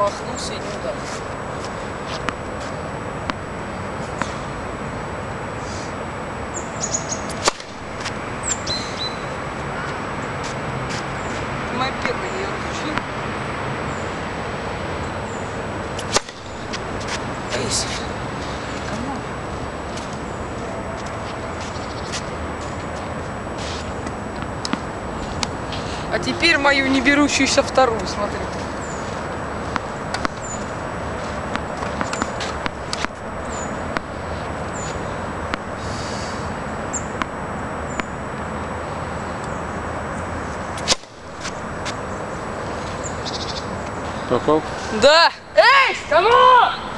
промахнулся и не ударился. Моя первая ее А теперь мою не берущуюся вторую, смотрите. Попал? Да! Эй, станок!